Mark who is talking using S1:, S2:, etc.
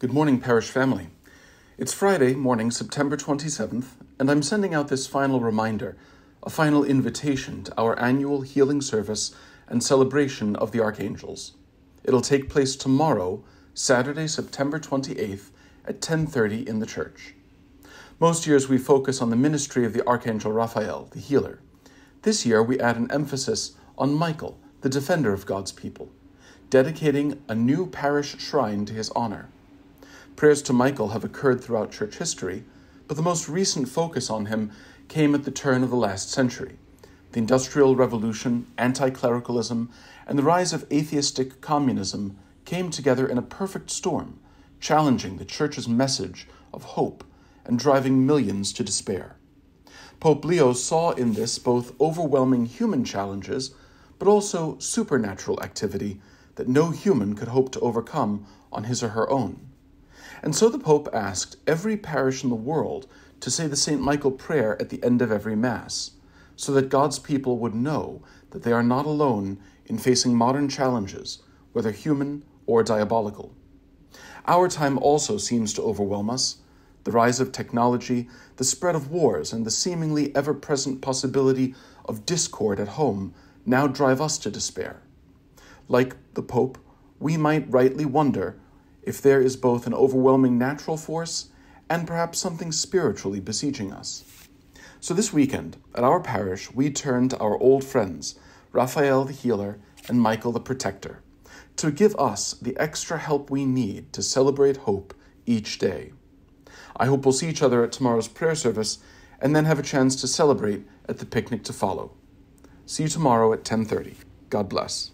S1: Good morning, parish family. It's Friday morning, September 27th, and I'm sending out this final reminder, a final invitation to our annual healing service and celebration of the archangels. It'll take place tomorrow, Saturday, September 28th at 10:30 in the church. Most years we focus on the ministry of the archangel Raphael, the healer. This year we add an emphasis on Michael, the defender of God's people, dedicating a new parish shrine to his honor. Prayers to Michael have occurred throughout church history, but the most recent focus on him came at the turn of the last century. The Industrial Revolution, anti clericalism, and the rise of atheistic communism came together in a perfect storm, challenging the Church's message of hope and driving millions to despair. Pope Leo saw in this both overwhelming human challenges, but also supernatural activity that no human could hope to overcome on his or her own. And so the Pope asked every parish in the world to say the St. Michael prayer at the end of every Mass, so that God's people would know that they are not alone in facing modern challenges, whether human or diabolical. Our time also seems to overwhelm us. The rise of technology, the spread of wars, and the seemingly ever present possibility of discord at home now drive us to despair. Like the Pope, we might rightly wonder if there is both an overwhelming natural force and perhaps something spiritually besieging us. So this weekend, at our parish, we turn to our old friends, Raphael the healer and Michael the protector, to give us the extra help we need to celebrate hope each day. I hope we'll see each other at tomorrow's prayer service and then have a chance to celebrate at the picnic to follow. See you tomorrow at 10:30. God bless.